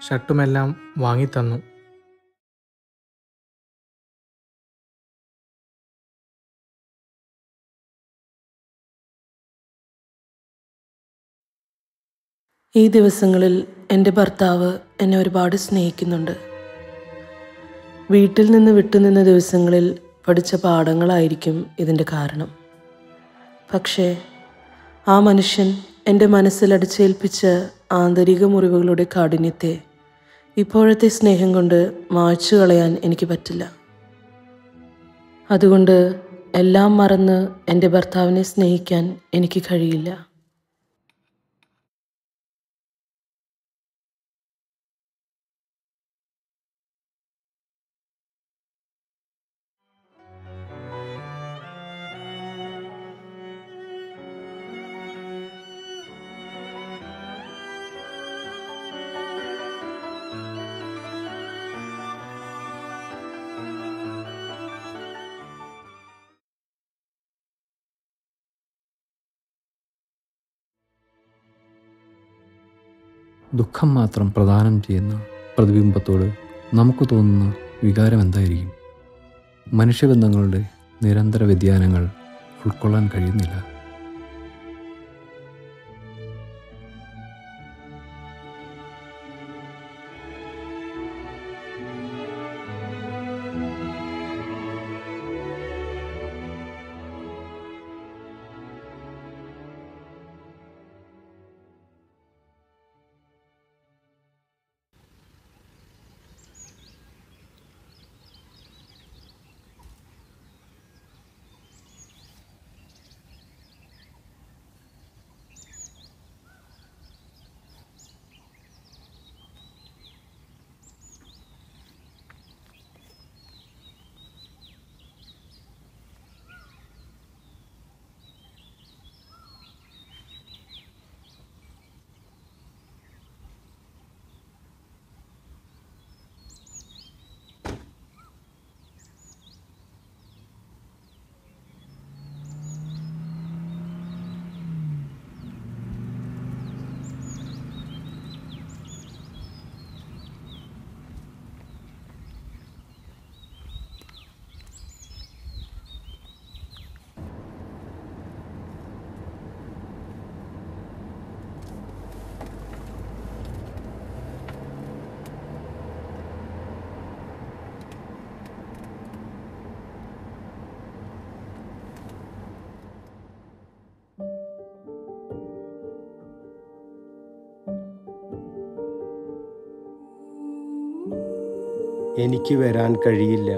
C: ഷർട്ടുമെല്ലാം വാങ്ങിത്തന്നു.
A: ഈ ദിവസങ്ങളിൽ എന്റെ ഭർത്താവ് എന്നെ ഒരുപാട് സ്നേഹിക്കുന്നുണ്ട്. വീട്ടിൽ നിന്ന് വിട്ടുനിന്ന ദിവസങ്ങളിൽ പഠിച്ച പാഠങ്ങളായിരിക്കും ഇതിന്റെ കാരണം. പക്ഷേ ആ മനുഷ്യൻ എന്റെ മനസ്സിൽ അടിച്ചേൽപ്പിച്ച ആന്തരിക മുറിവുകളുടെ കാഠിന്യത്തെ ഇപ്പോഴത്തെ സ്നേഹം കൊണ്ട് മായ്ച്ചു കളയാൻ എനിക്ക് പറ്റില്ല. അതുകൊണ്ട് എല്ലാം മറന്ന് എന്റെ ഭർത്താവിനെ സ്നേഹിക്കാൻ എനിക്ക് കഴിയില്ല.
B: ദുഃഖം മാത്രം പ്രദാനം ചെയ്യുന്ന പ്രതിബിംബത്തോട് നമുക്ക് തോന്നുന്ന വികാരം എന്തായിരിക്കും? മനുഷ്യബന്ധങ്ങളുടെ നിരന്തര വ്യതിയാനങ്ങൾ ഉൾക്കൊള്ളാൻ കഴിയുന്നില്ല.
F: എനിക്ക് വരാൻ കഴിയില്ല.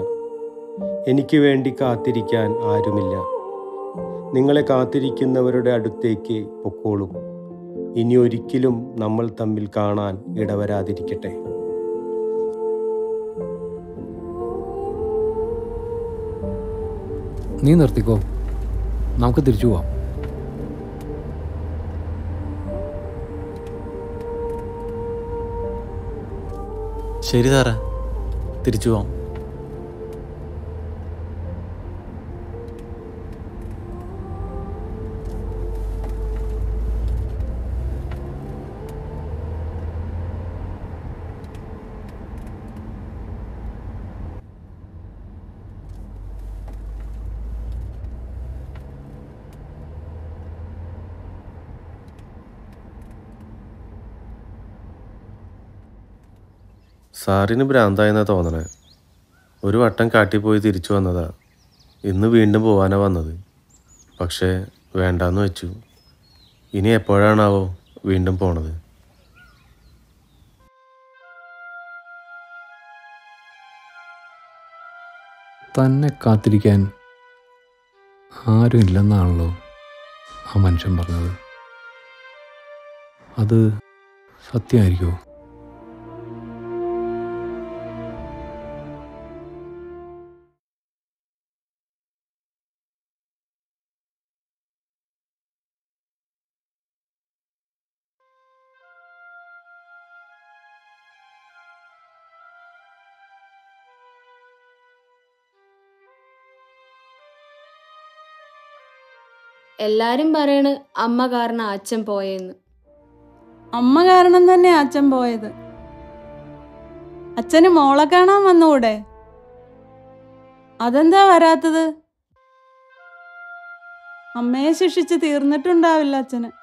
F: എനിക്ക് വേണ്ടി കാത്തിരിക്കാൻ ആരുമില്ല. നിങ്ങളെ കാത്തിരിക്കുന്നവരുടെ അടുത്തേക്ക് പൊക്കോളും. ഇനി ഒരിക്കലും നമ്മൾ തമ്മിൽ കാണാൻ ഇടവരാതിരിക്കട്ടെ.
B: നീ നിർത്തിക്കോ. നമുക്ക് തിരിച്ചു പോവാം.
G: ശരി സാറേ. തിരിച്ചു പോവാം. സാറിന് ഭ്രാന്തായെന്നാ തോന്നണേ. ഒരു വട്ടം കാട്ടിപ്പോയി തിരിച്ചു വന്നതാ. ഇന്ന് വീണ്ടും പോവാനാ വന്നത്. പക്ഷേ വേണ്ടാന്ന് വെച്ചു. ഇനി എപ്പോഴാണാവോ വീണ്ടും പോണത്.
B: തന്നെ കാത്തിരിക്കാൻ ആരും ഇല്ലെന്നാണല്ലോ ആ മനുഷ്യൻ പറഞ്ഞത്. അത് സത്യമായിരിക്കുമോ?
H: എല്ലാരും പറയണ് അമ്മ കാരണം അച്ഛൻ പോയെന്ന്.
I: അമ്മ കാരണം തന്നെ അച്ഛൻ പോയത്. അച്ഛന് മോളെ കാണാൻ വന്നൂടെ? അതെന്താ വരാത്തത്? അമ്മയെ ശിക്ഷിച്ച് തീർന്നിട്ടുണ്ടാവില്ല അച്ഛന്.